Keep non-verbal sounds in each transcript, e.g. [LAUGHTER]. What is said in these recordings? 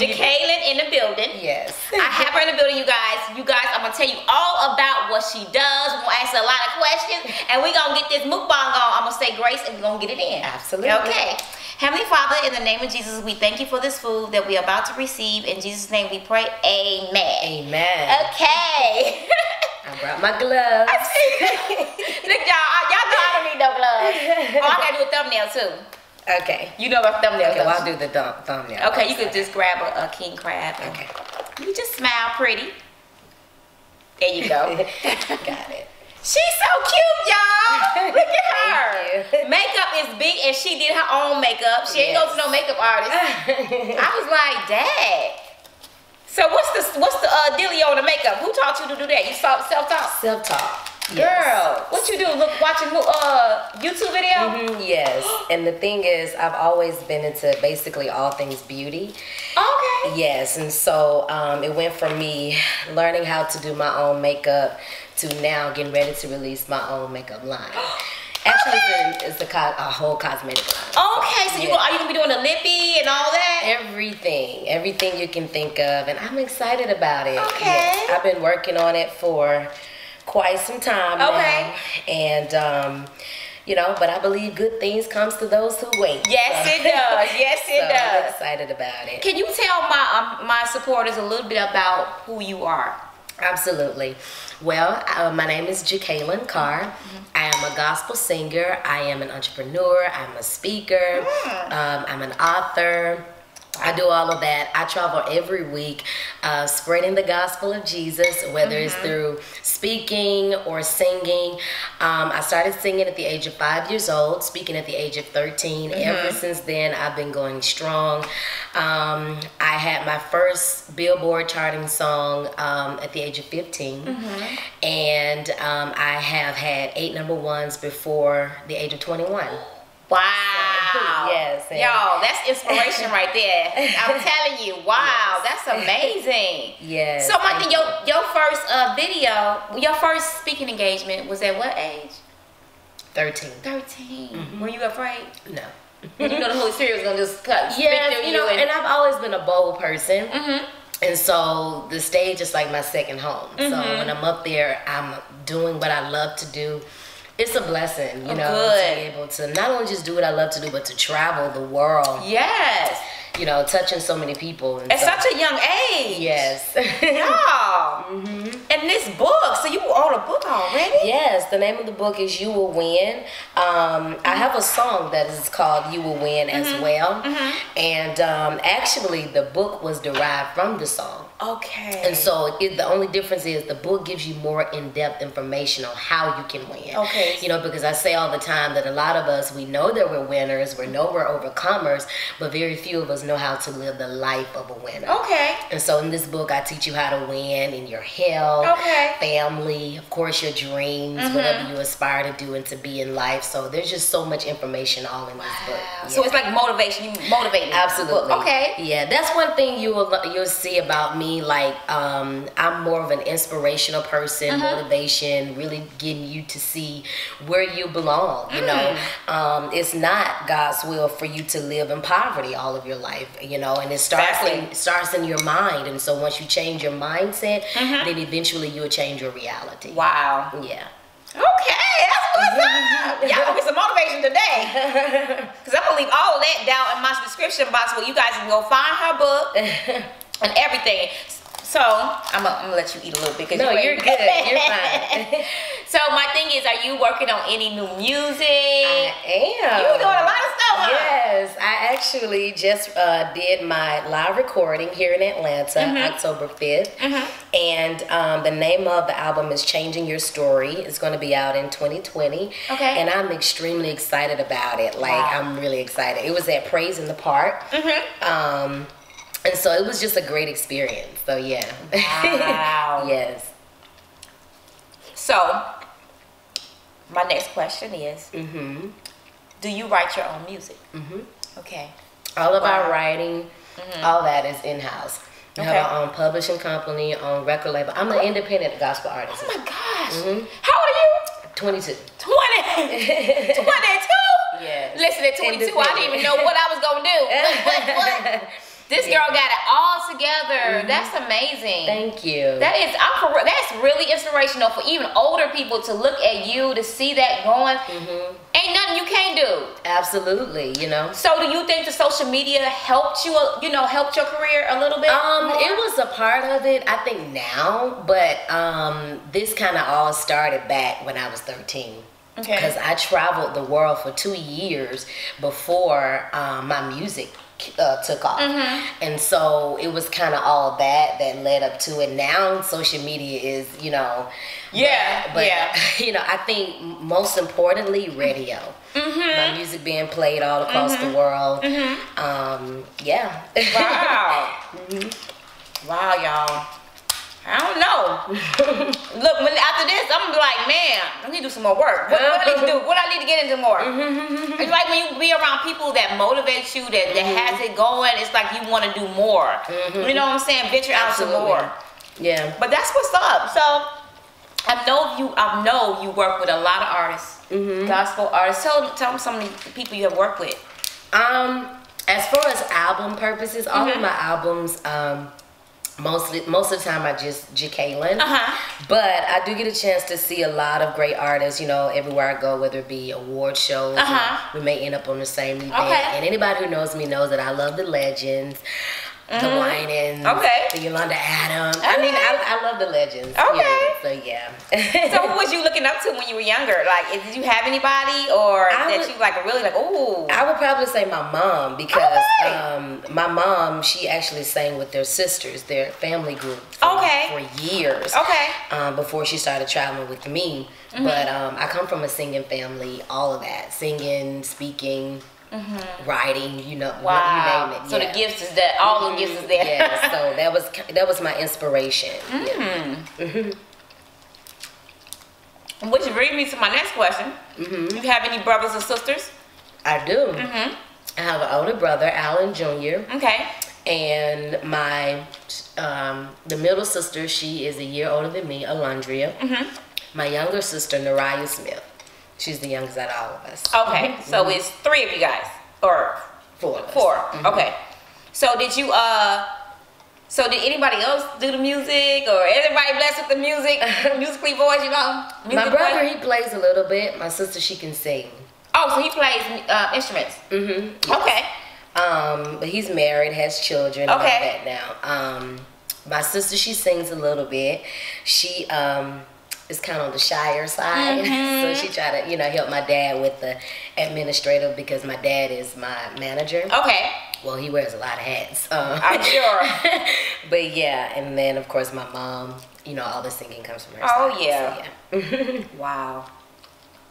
right? In the building. Yes. I have her in the building, you guys. You guys, I'm gonna tell you all about what she does. We're gonna ask her a lot of questions, and we're gonna get this mukbang on. I'm gonna say grace, and we're gonna get it in. Absolutely. Okay. Heavenly Father, in the name of Jesus, we thank you for this food that we're about to receive. In Jesus' name, we pray. Amen. Amen. Okay. [LAUGHS] I brought my gloves. [LAUGHS] Look, y'all. Y'all know I don't need no gloves. Oh, I gotta do a thumbnail too. Okay. You know what thumbnail Okay, well, I'll do the thumb, thumbnail. Okay, you could just grab a, a king crab. Okay. You just smile pretty. There you go. [LAUGHS] Got it. She's so cute, y'all. Look at [LAUGHS] her. Makeup is big, and she did her own makeup. She ain't go to no makeup artist. [LAUGHS] I was like, Dad. So what's the what's the uh, dealio on the makeup? Who taught you to do that? You self self taught. Self talk. Girl, what you do? Look, watching uh YouTube video. Mhm, yes. And the thing is, I've always been into basically all things beauty. Okay. Yes, and so um, it went from me learning how to do my own makeup to now getting ready to release my own makeup line. [GASPS] Actually, it's, a, it's a, a whole cosmetic line. Okay, so you Yeah. are you gonna be doing the lippy and all that? Everything, everything you can think of, and I'm excited about it. Okay. Yes, I've been working on it for quite some time Okay. now, and um, you know, but I believe good things comes to those who wait. Yes, So- it [LAUGHS] does. Yes, it so I'm does. excited about it. Can you tell my um, my supporters a little bit about who you are? Absolutely. Well, uh, my name is Jekalyn Carr. Mm-hmm. I am a gospel singer. I am an entrepreneur. I'm a speaker. Mm. Um, I'm an author. I do all of that. I travel every week uh, spreading the gospel of Jesus, whether it's Mm-hmm. through speaking or singing. Um, I started singing at the age of five years old, speaking at the age of 13. Mm-hmm. Ever since then, I've been going strong. Um, I had my first Billboard charting song um, at the age of 15. Mm-hmm. And um, I have had eight number ones before the age of 21. Wow. [LAUGHS] Yes, Y'all, that's inspiration right there. [LAUGHS] I'm telling you, wow, that's amazing. Yes. So, my thing, your your first uh, video, your first speaking engagement was at what age? 13. 13. Mm-hmm. Were you afraid? No. [LAUGHS] You know the Holy Spirit was gonna just cut, Yes, through you know, and, and I've always been a bold person. Mm-hmm. And so the stage is like my second home. So Mm-hmm. when I'm up there, I'm doing what I love to do. It's a blessing, you Oh, know, good. to be able to not only just do what I love to do, but to travel the world, yes, you know, touching so many people. And at so, such a young age. yes. [LAUGHS] Y'all. Mm-hmm. And this book, so you own a book already? Yes, the name of the book is You Will Win. Um, I have a song that is called You Will Win as Mm-hmm. well. And um, actually, the book was derived from the song. Okay. And so it, the only difference is the book gives you more in-depth information on how you can win. Okay. You know, because I say all the time that a lot of us, we know that we're winners, we know we're overcomers, but very few of us know how to live the life of a winner. okay. And so in this book, I teach you how to win in your health, Okay. family, of course, your dreams, Mm-hmm. whatever you aspire to do and to be in life. So there's just so much information all in this book. Yeah. So it's like motivation. You motivated. Absolutely. Okay. Yeah, that's one thing you will you'll see about me. Like, um, I'm more of an inspirational person, Mm-hmm. motivation, really getting you to see where you belong. You know, Mm. um, it's not God's will for you to live in poverty all of your life. You know, and it starts in starts in your mind. And so once you change your mindset, Mm-hmm. then eventually you'll change your reality. Wow. Yeah. Okay, that's what's up. [LAUGHS] Y'all gonna get some motivation today. [LAUGHS] Cause I'm gonna leave all that down in my description box where you guys can go find her book [LAUGHS] and everything. So I'm gonna, I'm gonna let you eat a little bit. Cause No, you you're ain't- [LAUGHS] good. You're fine. [LAUGHS] so my thing is, are you working on any new music? I am. you doing a lot of stuff, huh? Yes, I actually just uh, did my live recording here in Atlanta, Mm-hmm. October 5th. And um, the name of the album is Changing Your Story. It's going to be out in 2020. Okay. And I'm extremely excited about it. Like, Wow. I'm really excited. It was at Praise in the Park. Mm-hmm. Um, and so it was just a great experience. So, yeah. Wow. [LAUGHS] yes. So my next question is, hmm do you write your own music? hmm Okay. All of Wow. our writing, all that is in house. We have our own publishing company, own record label. I'm an independent gospel artist. Oh my gosh. Mhm. How old are you? 22. 20. [LAUGHS] 22? Yes. Listen, at 22. I didn't even know what I was gonna do. [LAUGHS] What, what, what? This girl got it all together. That's amazing. Thank you. That is, I'm for. That's really inspirational for even older people to look at you to see that going. Mm-hmm. Ain't nothing you can't do. Absolutely, you know. So, do you think the social media helped you? You know, helped your career a little bit? Um, more? it was a part of it, I think now, but um, this kind of all started back when I was 13. Okay. Because I traveled the world for two years before um, my music uh, took off. Mm-hmm. And so it was kind of all that that led up to it. Now social media is, you know. Yeah, but, yeah. [LAUGHS] You know, I think most importantly, radio. Mm-hmm. My music being played all across the world. Um, yeah. [LAUGHS] Wow. Wow, y'all. I don't know. [LAUGHS] Look, when after this, I'm gonna be like, man, I need to do some more work. What, what I need to do? What I need to get into more? It's like when you be around people that motivate you, that, that has it going. It's like you want to do more. You know what I'm saying? Venture out some more. yeah. But that's what's up. So I know you. I know you work with a lot of artists, gospel artists. Tell tell them some of the people you have worked with. Um, as far as album purposes, all Mm-hmm. of my albums, um, mostly most of the time I just Jekalyn. Uh-huh. But I do get a chance to see a lot of great artists, you know, everywhere I go, whether it be award shows. Uh-huh. We may end up on the same event. Okay. And anybody who knows me knows that I love the legends. The Winans, Mm-hmm. Okay. the Yolanda Adams. I mean, I, I love the legends. Okay. period. So yeah. So who was you looking up to when you were younger? Like, did you have anybody, or I that would- you like really like? Ooh, I would probably say my mom because Okay. um, my mom she actually sang with their sisters, their family group, for, Okay. for years. okay. Um, before she started traveling with me, Mm-hmm. but um, I come from a singing family, all of that, singing, speaking, writing, you know, Mm-hmm. Wow. you name it. So yeah. the gifts is that all the gifts is there. yeah, so [LAUGHS] that was that was my inspiration. Mm-hmm. Yeah. [LAUGHS] Which brings me to my next question. Mm-hmm. You have any brothers or sisters? I do. Mm-hmm. I have an older brother, Alan Jr. Okay. and my um, the middle sister she is a year older than me alondria Mm-hmm. my younger sister naraya smith she's the youngest out of all of us Okay. So it's three of you guys, or four of us. 4 Mhm. Okay. So did you uh? So did anybody else do the music, or everybody blessed with the music, [LAUGHS] musically voice? You know, my brother voice? he plays a little bit my sister she can sing Oh, so he plays uh, instruments. mm-hmm. Okay. um but he's married has children Okay. all that now um my sister she sings a little bit she um is kind of on the shyer side [LAUGHS] Mm-hmm. so she try to you know help my dad with the administrative because my dad is my manager Okay. Well, he wears a lot of hats. Um, I'm sure. [LAUGHS] but yeah, and then of course my mom. You know, all the singing comes from her. Oh, side, yeah. So, yeah. [LAUGHS] Wow.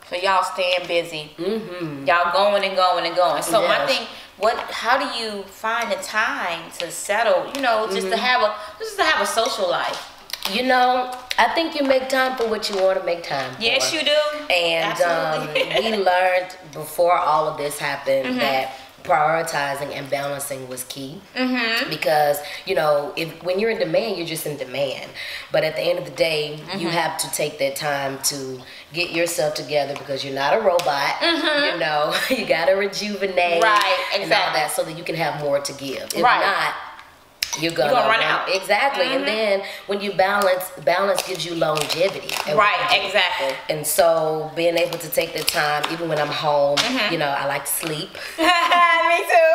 So y'all staying busy. mm-hmm. Y'all going and going and going. So my thing, what? How do you find the time to settle? You know, just to Mm-hmm. have a just to have a social life. You know, I think you make time for what you want to make time for. Yes, you do. And um, we [LAUGHS] learned before all of this happened Mm-hmm. that prioritizing and balancing was key. mm-hmm. because you know if when you're in demand you're just in demand but at the end of the day you Mm-hmm. have to take that time to get yourself together because you're not a robot you know [LAUGHS] you got to rejuvenate Mm-hmm. Right, and all exactly. that so that you can have more to give if Right. not you're gonna, gonna run out. exactly and Mhm. then when you balance balance gives you longevity Right. Exactly. and so being able to take the time even when i'm home Mm-hmm. you know i like to sleep [LAUGHS] Me too.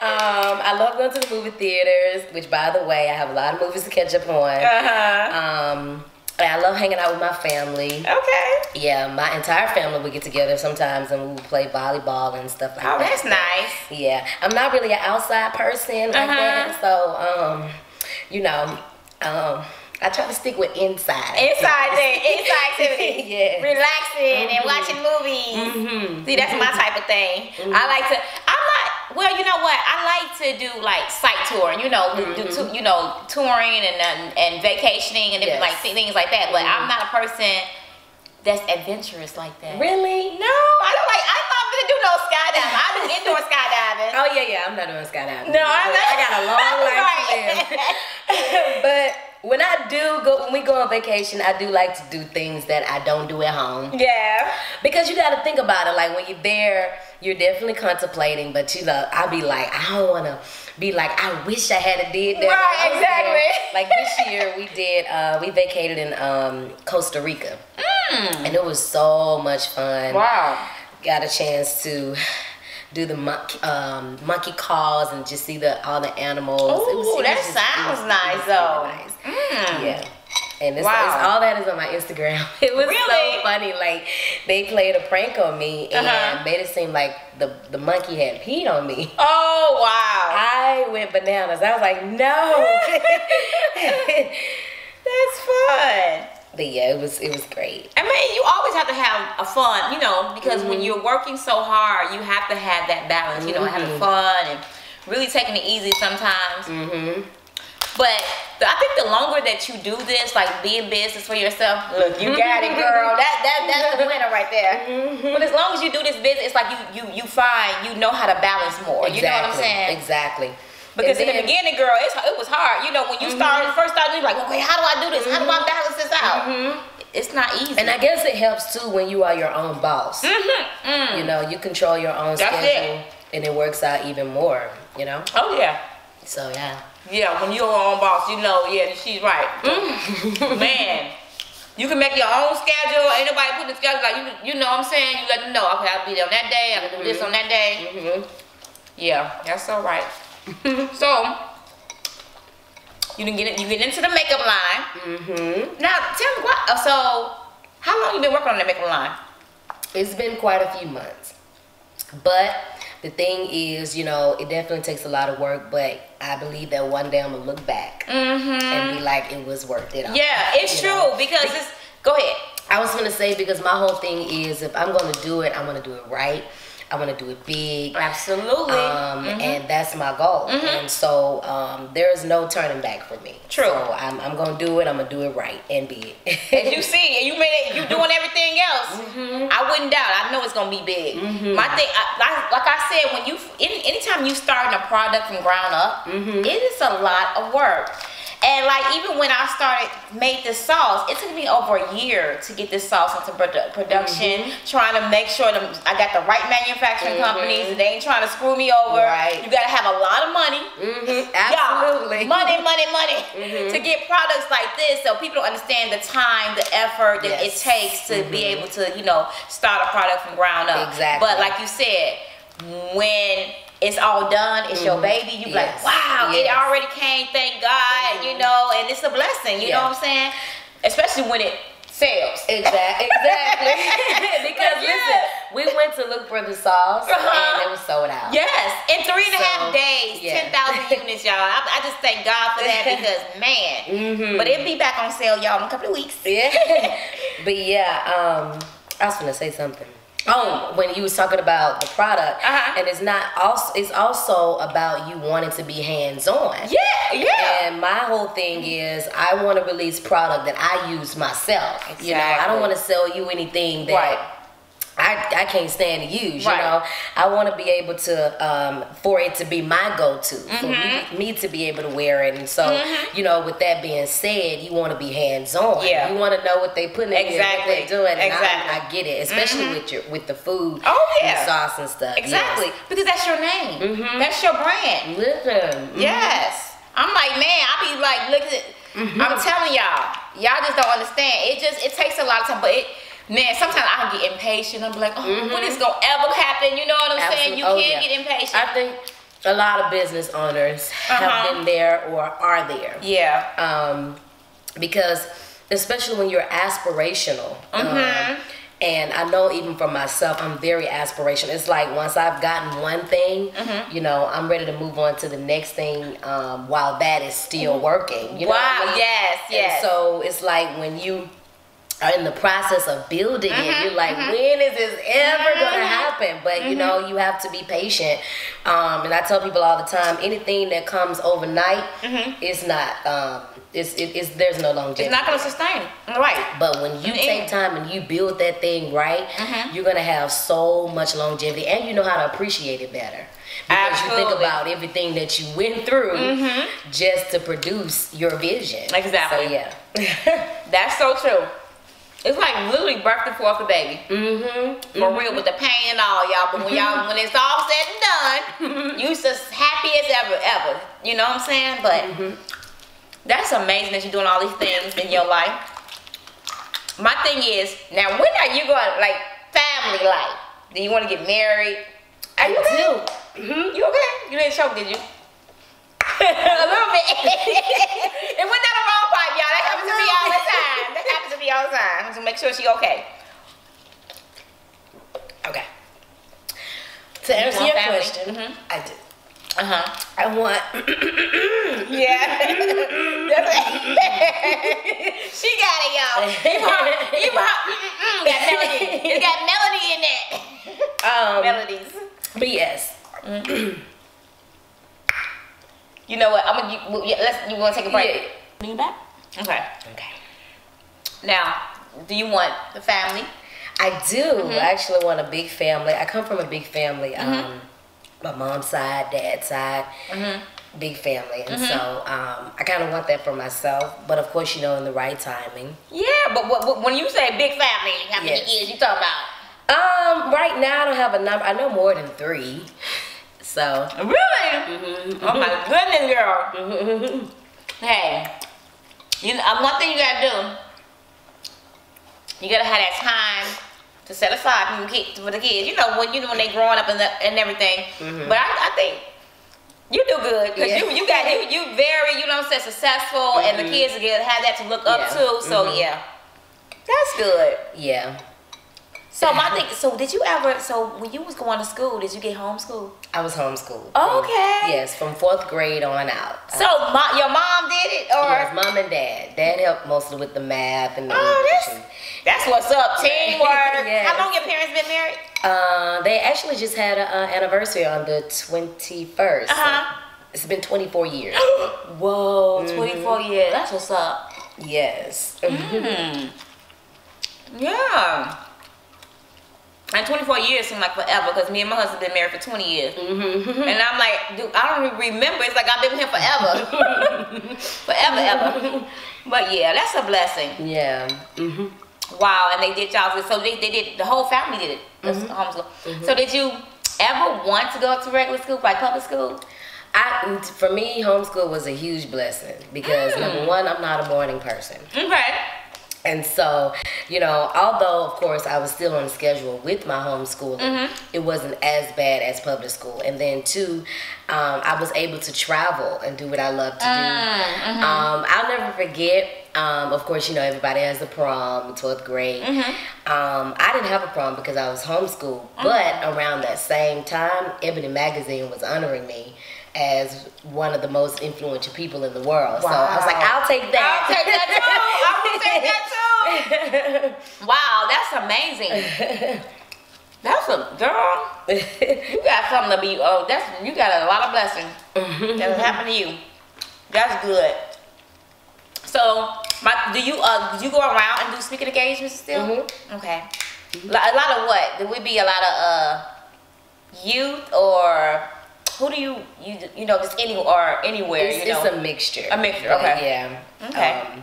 [LAUGHS] um, I love going to the movie theaters, which, by the way, I have a lot of movies to catch up on. uh-huh. Um, and I love hanging out with my family. Okay. Yeah, my entire family would get together sometimes and we would play volleyball and stuff like Oh, that. that's nice. Yeah, I'm not really an outside person like Uh-huh. that, so um, you know, um, I try to stick with inside. Inside thing, [LAUGHS] inside activity. Yeah. Relaxing and watching movies. Mhm. See, that's my type of thing. I like to. I'm. Well, you know what? I like to do like sight touring. You know, do, mm-hmm. do tu- you know touring and and, and vacationing and different Yes. like things like that. But I'm mm-hmm. not a person that's adventurous like that. Really? No, I don't like. I'm not gonna do no skydiving. I do indoor skydiving. [LAUGHS] Oh yeah, yeah. I'm not doing skydiving. No, I'm not. I got a long [LAUGHS] life to Right. live. [LAUGHS] but when I do go when we go on vacation, I do like to do things that I don't do at home. Yeah. Because you got to think about it. Like when you're there, you're definitely contemplating. But you know, I'll be like, I don't want to be like, I wish I had a did that. Right, exactly. Like this year, we did. Uh, we vacated in um, Costa Rica, Mm. and it was so much fun. Wow. Got a chance to do the monkey, um, monkey calls and just see the all the animals. It was- Ooh, it that just- sounds was- nice, though. nice. Mm. Yeah. And it's, Wow. it's all that is on my Instagram. [LAUGHS] It was Really? so funny. Like they played a prank on me and Uh-huh. made it seem like the the monkey had peed on me. Oh wow. I went bananas. I was like, no. [LAUGHS] [LAUGHS] That's fun. But yeah, it was it was great. I mean, you always have to have a fun, you know, because when Mm-hmm. you're working so hard, you have to have that balance, you know, having Mhm. fun and really taking it easy sometimes. Mm-hmm. But the, I think the longer that you do this, like be in business for yourself, look, you got it, girl. That that that's the winner right there. Mm-hmm. But as long as you do this business, it's like you you you find you know how to balance more. You know what I'm saying? Exactly. Because And in the beginning, girl, it's, it was hard. You know, when you started first started, you're like, okay, how do I do this? How do I balance this out? It's not easy. Mm-hmm. And I guess it helps too when you are your own boss. Mhm, You mm. know, you control your own That's schedule, and it works out even more. You know. Oh yeah. So yeah. Yeah, when you're your own boss, you know, yeah, she's right. [LAUGHS] Man, you can make your own schedule. Ain't nobody putting the schedule like you. You know what I'm saying? You let them know. Okay, I'll be there on that day. I can do this on that day. Mm-hmm. Yeah, that's all right. [LAUGHS] so you didn't get it. You get into the makeup line. Mm-hmm. Now tell me what. uh, So how long you been working on that makeup line? It's been quite a few months, but the thing is, you know, it definitely takes a lot of work. But I believe that one day I'm gonna look back Mm-hmm. and be like, it was worth it. all. Yeah, it's You true know? because it's. Go ahead. I was gonna say because my whole thing is if I'm gonna do it, I'm gonna do it right. I want to do it big. Absolutely. Um, Mhm. and that's my goal. Mhm. And so um, there is no turning back for me. True. So I'm, I'm gonna do it. I'm gonna do it right and big. [LAUGHS] As you see, and you made it, you doing everything else. I wouldn't doubt. I know it's gonna be big. My thing, I, like, like I said, when you, any, anytime you starting a product from ground up, it is a lot of work. And like even when I started made this sauce, it took me over a year to get this sauce into produ- production. Trying to make sure that I got the right manufacturing companies. They ain't trying to screw me over. Right. You gotta have a lot of money. Mhm, [LAUGHS] Yeah, Absolutely. money, money, money Mhm. to get products like this so people don't understand the time, the effort that it takes to be able to, you know, start a product from ground up. Exactly. But like you said, when it's all done, it's your baby, you be like, Yes. wow, it already came, thank God, you know, and it's a blessing, you know what I'm saying? Especially when it sells. [LAUGHS] Exactly. Exactly. [LAUGHS] because Yeah. listen, we went to look for the sauce Uh-huh. and it was sold out. Yes, in three and a half So, days, yeah. 10,000 [LAUGHS] units, y'all. I, I just thank God for that because, man. Mhm. But it'll be back on sale, y'all, in a couple of weeks. Yeah. but yeah, um, I was gonna say something. Oh, when you was talking about the product, Uh-huh. and it's not also it's also about you wanting to be hands on. Yeah, yeah. And my whole thing is I want to release product that I use myself. You know, I don't want to sell you anything that Right. I, I can't stand to use. Right. You know, I want to be able to um, for it to be my go-to for me, Mm-hmm. me to be able to wear it. And so, you know, with that being said, you want to be hands on. Yeah. you want to know what they putting in there, what Exactly. they doing. And Exactly. Mm-hmm. I, I get it, especially with your with the food, Oh, yeah. and sauce and stuff. Exactly. Because that's your name. Mhm. That's your brand. Yes. Listen. Yes. I'm like, man, I be like, look at Mm-hmm. I'm telling y'all, y'all just don't understand. It just it takes a lot of time, but it man, sometimes I get impatient. I'm like, oh, when is gonna ever happen? You know what I'm saying? You oh, can yeah. get impatient. I think a lot of business owners Uh-huh. have been there or are there. yeah. um, because especially when you're aspirational Mm-hmm. um, and i know even for myself i'm very aspirational it's like once i've gotten one thing Mm-hmm. you know i'm ready to move on to the next thing um, while that is still working you know wow, I mean? yes, And yes. so it's like when you are in the process of building Mm-hmm, it you're like when is this ever gonna happen happen, but you know, you have to be patient. Um, and I tell people all the time, anything that comes overnight is not. Um, it's, it, it's there's no longevity. It's not gonna sustain. Right. But when you take time and you build that thing right, Mm-hmm. you're gonna have so much longevity, and you know how to appreciate it better. Because you think Mm-hmm. about everything that you went through just to produce your vision. Exactly. So yeah. [LAUGHS] That's so true. It's like literally birthing forth a baby. mm-hmm. For real, with the pain and all, y'all. But when y'all, when it's all said and done, you just happy as ever, ever. You know what I'm saying? But Mm-hmm. that's amazing that you're doing all these things in your life. My thing is, now when are you going like family life? Do you want to get married? Are I you okay? do. Mm-hmm. You okay? You didn't choke, did you? [LAUGHS] a little bit. [LAUGHS] it went down the wrong pipe, y'all. That happens to me all the time. That happens to me all the time. So make sure she okay. Okay. To answer your family? question, Mhm. I do. Uh huh. I want. [CLEARS THROAT] Yeah. [LAUGHS] she got it, y'all. You heard, you heard, got melody. It got melody in that. um, Melodies. but yes, [CLEARS THROAT] You know what? I'm gonna. You, yeah, let's. You want to take a break? Yeah. Bring it back. Okay. okay. Now, do you want the family? I do. Mm-hmm. I actually want a big family. I come from a big family. Um, my mom's side, dad's side, Mm-hmm. big family, and so um, I kind of want that for myself. But of course, you know, in the right timing. Yeah, but, but, but when you say big family, how many Yes. kids you talking about? Um, right now I don't have a number. I know more than three. So. Really? Mm-hmm. Oh my mm-hmm. goodness, girl. [LAUGHS] Hey, you know, um, one thing you gotta do, you gotta have that time to set aside for the kids. For the kids. You know when you know when they growing up and, the, and everything. Mm-hmm. But I, I think you do good because Yeah. you you got you you very you know what I'm saying successful and the kids get have that to look up Yeah. to. So yeah, that's good. Yeah, So my thing. So did you ever? So when you was going to school, did you get homeschooled? I was homeschooled. Oh, okay. yes, from fourth grade on out. So my, your mom did it, or yes, mom and dad. Dad helped mostly with the math and the Oh, that's that's what's up. Teamwork. Yes. [LAUGHS] How long your parents been married? uh, they actually just had an uh, anniversary on the twenty first. Uh-huh. It's been twenty four years. [GASPS] Whoa, 24 years. That's what's up. yes. Hmm. [LAUGHS] Yeah. And 24 years seem like forever because me and my husband been married for 20 years. Mm-hmm. And I'm like, dude, I don't even remember. It's like I've been with him forever. [LAUGHS] forever, ever. But yeah, that's a blessing. Yeah. hmm Wow, and they did y'all. So they, they did, the whole family did it. That's homeschool. So did you ever want to go to regular school, like public school? I, for me, homeschool was a huge blessing because Mm. number one, I'm not a morning person. Okay. And so, you know, although of course I was still on schedule with my homeschooling, Mm-hmm. it wasn't as bad as public school. And then two, um, I was able to travel and do what I love to do. Mm-hmm. Um, I'll never forget. Um, of course, you know everybody has the prom, twelfth grade. Mm-hmm. Um, I didn't have a prom because I was homeschooled. But around that same time, Ebony Magazine was honoring me as one of the most influential people in the world. So I was like, I'll take that. I'll take that too. I will take that [LAUGHS] too. Wow, that's amazing. [LAUGHS] That's a girl. You got something to be. Oh, that's you got a lot of blessings [LAUGHS] that happened to you. That's good. So, my, do you uh do you go around and do speaking engagements still? Mhm. Okay. Li- A lot of what? There would be a lot of uh youth or who do you you you know just any or anywhere It's, you know it's a mixture. A mixture, okay. Yeah. Okay. Um,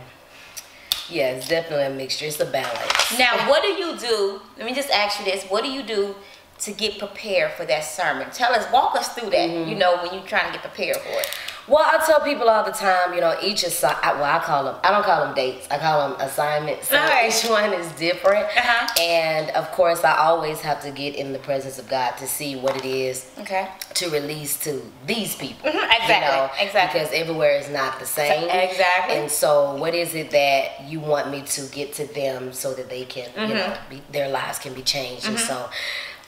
yeah, it's definitely a mixture. It's a balance. Now, what do you do? Let me just ask you this: What do you do to get prepared for that sermon? Tell us, walk us through that. Mm-hmm. You know, when you're trying to get prepared for it. Well, I tell people all the time, you know, each assi- I- well, I call them. I don't call them dates. I call them assignments. So Alright. each [LAUGHS] one is different. Uh-huh. And of course, I always have to get in the presence of God to see what it is Okay. to release to these people. Mhm, exactly, exactly. Because everywhere is not the same. Exactly. And so, what is it that you want me to get to them so that they can, Mm-hmm. you know, be, their lives can be changed? And so,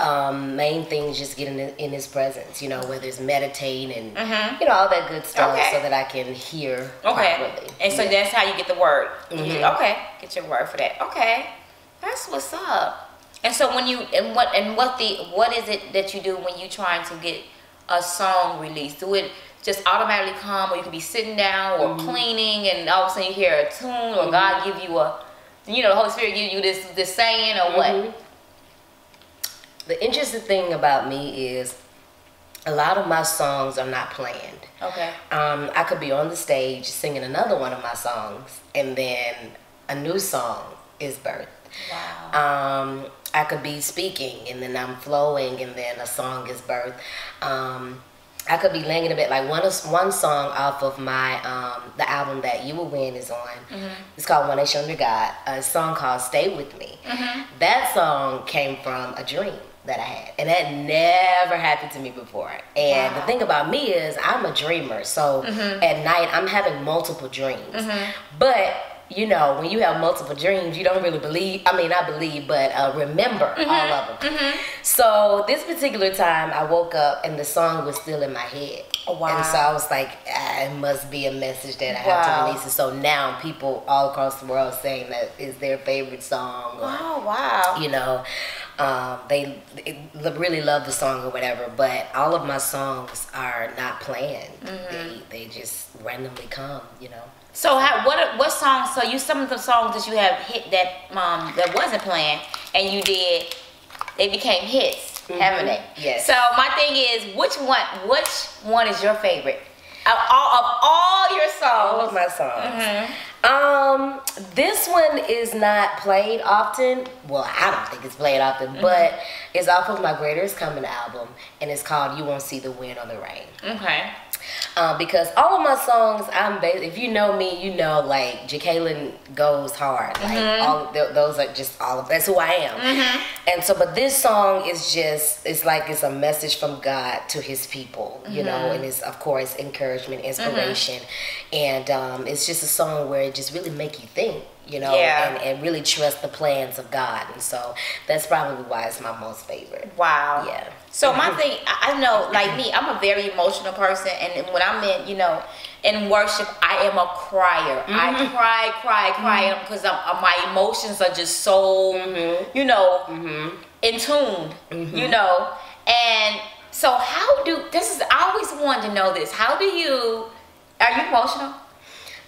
um, main thing is just getting in, in His presence. You know, whether it's meditating and you know all that good stuff, Mm-hmm. Okay. so that I can hear Okay. properly. And so Yeah. that's how you get the word. Mhm. Okay. Get your word for that. Okay. That's what's up. And so when you and what and what the what is it that you do when you trying to get a song released? Do it just automatically come, or you could be sitting down or mm-hmm. cleaning, and all of a sudden you hear a tune, or mm-hmm. God give you a, you know, the Holy Spirit give you this this saying, or what? The interesting thing about me is a lot of my songs are not planned. Okay. Um, I could be on the stage singing another one of my songs, and then a new song is birthed. Wow. Um, I could be speaking, and then I'm flowing, and then a song is birthed. Um, I could be laying in a bit like one one song off of my um, the album that You Will Win is on. Mm-hmm. It's called One Nation Under God. A song called Stay With Me. Mm-hmm. That song came from a dream that I had. And that never happened to me before. And wow. the thing about me is I'm a dreamer. So mm-hmm. at night I'm having multiple dreams. Mm-hmm. But you know, when you have multiple dreams, you don't really believe. I mean, I believe, but uh, remember mm-hmm. all of them. Mm-hmm. So this particular time, I woke up and the song was still in my head. Oh, wow. And so I was like, ah, it must be a message that I wow. have to release. And so now people all across the world saying that is their favorite song. Or, oh wow! You know, um, they, they, really love the song or whatever. But all of my songs are not planned. Mm-hmm. They they just randomly come. You know. So how, what what songs? So you some of the songs that you have hit that um that wasn't planned and you did, they became hits, mm-hmm. haven't they? Yes. So my thing is, which one which one is your favorite? Of all, of all your songs. All of my songs. Mm-hmm. Um, this one is not played often. Well, I don't think it's played often, mm-hmm. but it's off of my Greater Is Coming album, and it's called "You Won't See the Wind on the Rain." Okay. Um, because all of my songs, I'm based, if you know me, you know like Jekalyn goes hard. Like mm-hmm. all th- those are just all of that's who I am. Mm-hmm. And so, but this song is just it's like it's a message from God to His people, you mm-hmm. know, and it's of course encouragement, inspiration, mm-hmm. and um, it's just a song where it just really make you think you know, yeah. and, and really trust the plans of God. And so that's probably why it's my most favorite. Wow. Yeah. So my thing, I know, like me, I'm a very emotional person, and when I'm in, you know, in worship, I am a crier. Mm-hmm. I cry, cry, cry, because mm-hmm. my emotions are just so, mm-hmm. you know, mm-hmm. in tune, mm-hmm. you know, and so how do this is? I always wanted to know this. How do you? Are you emotional?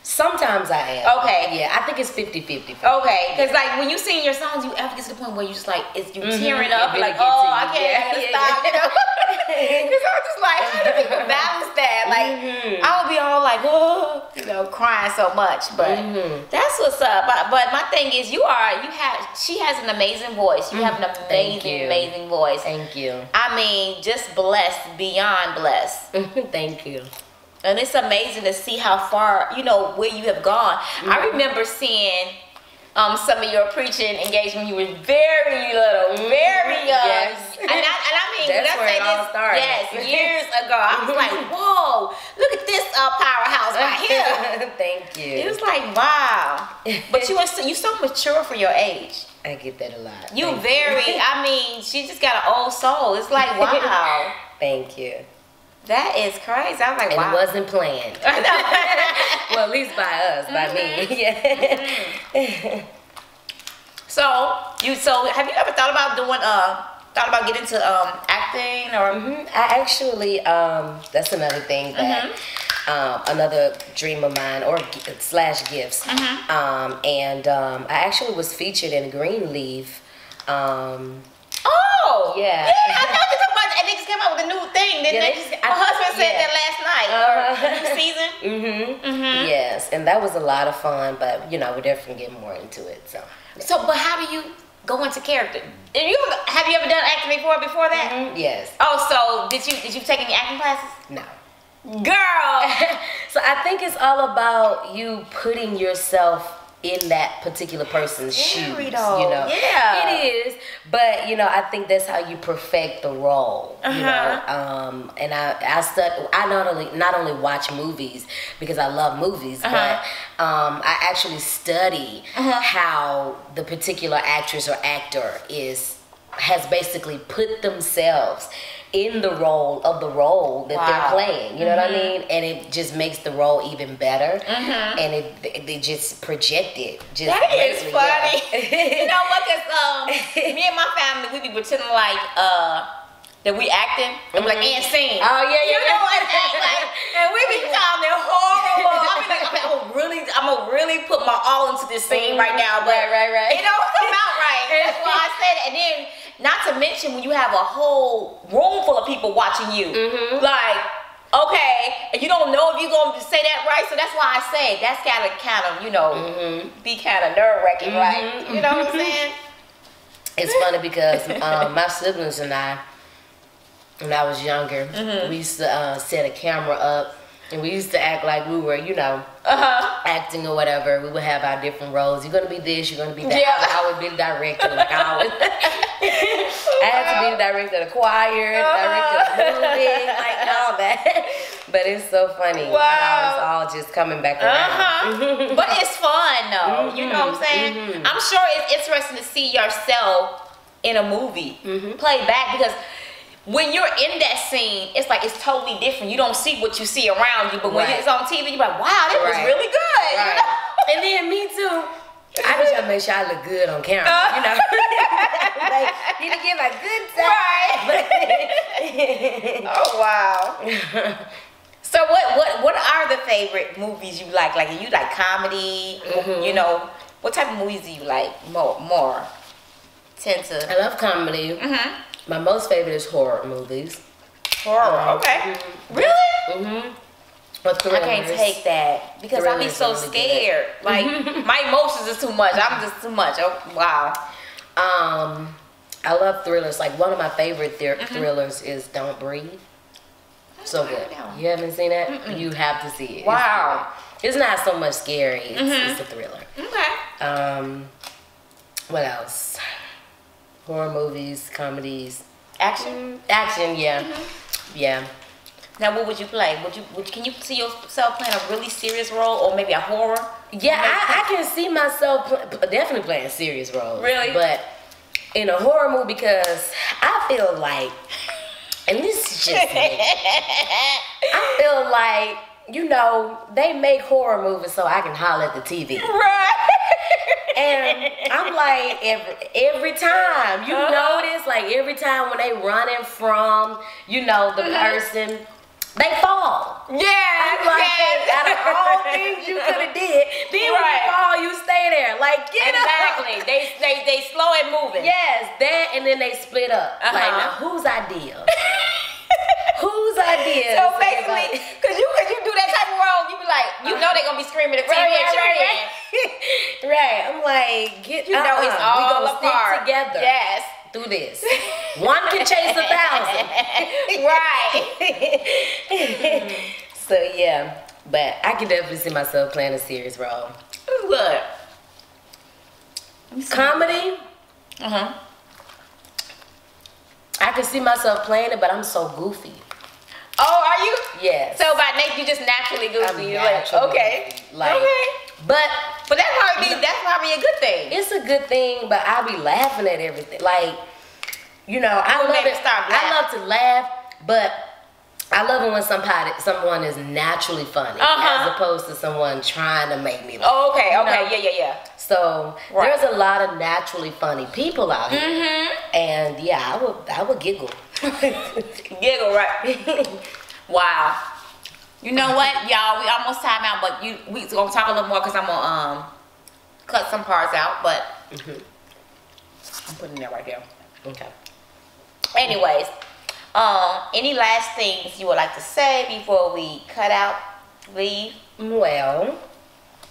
Sometimes I am. Okay. Yeah, I think it's 50 50. Okay. Because, like, when you sing your songs, you ever get to the point where you just like, it's you mm-hmm. tearing up, really like, oh, I can't yeah, stop. Yeah, [LAUGHS] yeah. Because I'm just like, how do people balance that? Like, mm-hmm. I would be all like, oh, you know, crying so much. But mm-hmm. that's what's up. But, but my thing is, you are, you have, she has an amazing voice. You have an mm-hmm. amazing, amazing voice. Thank you. I mean, just blessed, beyond blessed. [LAUGHS] Thank you. And it's amazing to see how far, you know, where you have gone. I remember seeing um, some of your preaching engagement. When you were very little, very young. Yes. [LAUGHS] And I, and I mean, That's when I say this, yes, [LAUGHS] years ago, I was like, [LAUGHS] whoa, look at this uh, powerhouse right here. Thank you. It was like, wow. But you were so, you so mature for your age. I get that a lot. You Thank very, you. I mean, she just got an old soul. It's like, wow. Thank you. That is crazy. I'm like, and wow. it wasn't planned. [LAUGHS] [LAUGHS] well, at least by us, by mm-hmm. me. [LAUGHS] Yeah. Mm-hmm. so you, so have you ever thought about doing uh? Thought about getting into um, acting or? Mm-hmm. I actually, um, that's another thing that mm-hmm. um, another dream of mine or slash gifts. Mm-hmm. Um, and um, I actually was featured in Greenleaf. Um, oh yeah. Yeah, I know you talking about. And they just came out with a new thing. Didn't yeah, they? Just, my I, husband said yeah. that last night. Uh, new season. [LAUGHS] mm-hmm. Mm-hmm. Yes, and that was a lot of fun. But you know, we're definitely getting more into it. So. Yeah. So, but how do you go into character? And you have you ever done acting before? Before that? Mm-hmm. Yes. Oh, so did you did you take any acting classes? No. Girl. [LAUGHS] so I think it's all about you putting yourself in that particular person's shoes. You know, yeah, it is. But you know, I think that's how you perfect the role. Uh-huh. You know, um, and I I stud I not only not only watch movies because I love movies, uh-huh. but um, I actually study uh-huh. how the particular actress or actor is has basically put themselves in the role of the role that Wow. they're playing. You know what I mean? And it just makes the role even better. And it they just project it. Just That is funny. [LAUGHS] you know what? Cause um, me and my family, we be pretending like uh that we acting. I'm like and sing. Oh, yeah, yeah, You know what? Like, [LAUGHS] and we be sounding horrible. I be like, I'm gonna really, I'm gonna really put my all into this scene right now, but Right, right, right. it don't come out right. [LAUGHS] That's why I said it. And then, not to mention when you have a whole room full of people watching you, Mm-hmm. like. Okay, and you don't know if you're gonna say that right, so that's why I say that's gotta kind of, you know, Mm-hmm. be kind of nerve wracking, right? You know what I'm saying? It's funny because [LAUGHS] um, my siblings and I, when I was younger, Mm-hmm. we used to uh, set a camera up and we used to act like we were, you know, Uh huh. acting or whatever. We would have our different roles. You're gonna be this, you're gonna be that. Yeah. I, would, be the director, like I always. [LAUGHS] I had to be the director of the choir, the director of the movie, like all that. But it's so funny Wow. how it's all just coming back around. Uh-huh. but it's fun though. You know what I'm saying? Mm-hmm. I'm sure it's interesting to see yourself in a movie Mm-hmm. play back because when you're in that scene, it's like it's totally different. You don't see what you see around you, but when Right. it's on TV, you're like, wow, that was really good. you Right. know? And then me too. I just try to make sure I look good on camera. Uh. You know, [LAUGHS] like need to get my good side. [LAUGHS] Oh wow. So what what what are the favorite movies you like? Like you like comedy? Mm-hmm. You know, what type of movies do you like more? More tend to I love comedy. Mhm. My most favorite is horror movies. horror. Um, Okay, mhm. really? Mm-hmm. But I can't take that because I'll be so are really good. scared. Like [LAUGHS] my emotions is too much. I'm just too much. Oh wow. Um, I love thrillers. Like one of my favorite thr- Mm-hmm. thrillers is Don't Breathe. So good. You haven't seen that? You have to see it. Wow. good. It's not so much scary. It's, Mhm. it's a thriller. Okay. Um, what else? Horror movies, comedies, Action. action. Yeah, Mm-hmm. yeah. Now, what would you play? Would you? Would, can you see yourself playing a really serious role, or maybe a horror? Yeah, I, I can see myself pl- definitely playing serious roles. Really? But in a horror movie, because I feel like, and this is just me, [LAUGHS] I feel like, you know, they make horror movies so I can holler at the TV. Right. And I'm like, every, every time, you Uh-huh. notice, like every time when they running from, you know, the Uh-huh. person, they fall. Yeah. I'm like, yes. out of all things you could have [LAUGHS] did, then when Right. you fall, you stay there. Like, get Exactly. up. They they they slow and moving. Yes, that, and then they split up. Like, Uh-huh. now, whose idea? [LAUGHS] whose idea? So basically, cause you cause you do that type of role, you be like, you know they gonna be screaming at TV Right, at right, right, [LAUGHS] right. I'm like, get You know uh-uh. it's we all gonna apart. stick together Yes. Through this. One can chase a thousand. [LAUGHS] right. [LAUGHS] so yeah, but I can definitely see myself playing a serious role. Look. Comedy, Uh huh. I can see myself playing it, but I'm so goofy. Oh, are you? Yes. So by nature, you just naturally goofy. You're like, okay. Like, okay. But But that probably be, that's probably a good thing. it's a good thing, but I'll be laughing at everything. Like, you know, I love it. you I love to laugh, but I love it when somebody someone is naturally funny Uh-huh. as opposed to someone trying to make me laugh. Oh, okay, You okay, know? yeah, yeah, yeah. So Right. there's a lot of naturally funny people out here, Mm-hmm. and yeah, I would I would giggle. [LAUGHS] Giggle, right? [LAUGHS] wow. You know what, y'all? We almost time out, but you we gonna talk a little more because I'm gonna um cut some parts out, but I'm putting that right there. okay. Anyways, um, any last things you would like to say before we cut out, leave? Well,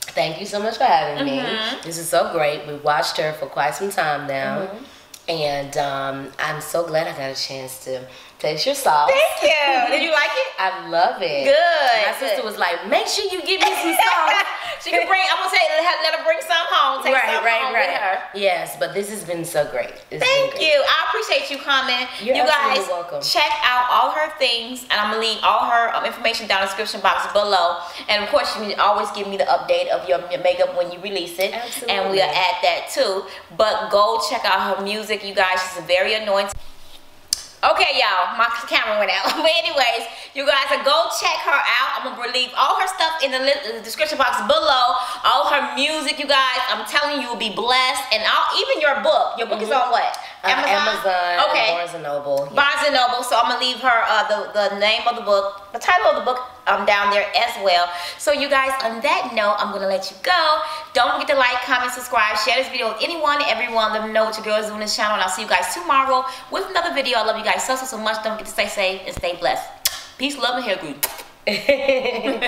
thank you so much for having me. Mhm. This is so great. We've watched her for quite some time now. Mm-hmm. And um, I'm so glad I got a chance to taste your sauce. Thank you. [LAUGHS] Did you like it? I love it. Good, My sister was like, make sure you give me some sauce. [LAUGHS] she can bring. I'm gonna say let her, bring some right, right, right. Yes, but this has been so great. It's Thank great. you. I appreciate you coming. You're you guys welcome. check out all her things, and I'm gonna leave all her um, information down in the description box below. And of course, you can always give me the update of your, your makeup when you release it, Absolutely. and we'll add that too. But go check out her music. you guys. She's very anointed. Okay, y'all, my camera went out. [LAUGHS] but anyways, you guys, go check her out. I'm gonna leave all her stuff in the, in the, description box below. All her music, you guys. I'm telling you, you'll be blessed. And I'll, even your book. Your book mm -hmm. is mm-hmm. on what? Uh, Amazon. Amazon. Okay. Barnes and Noble. Yeah. Barnes and Noble. So I'm gonna leave her uh, the the name of the book, the title of the book, um, down there as well. So you guys, on that note, I'm gonna let you go. Don't forget to like, comment, subscribe, share this video with anyone, everyone. Let them know what your girl is doing this channel. And I'll see you guys tomorrow with another video. I love you guys so so so much. Don't forget to stay safe and stay blessed. Peace, love, and hair grease. [LAUGHS]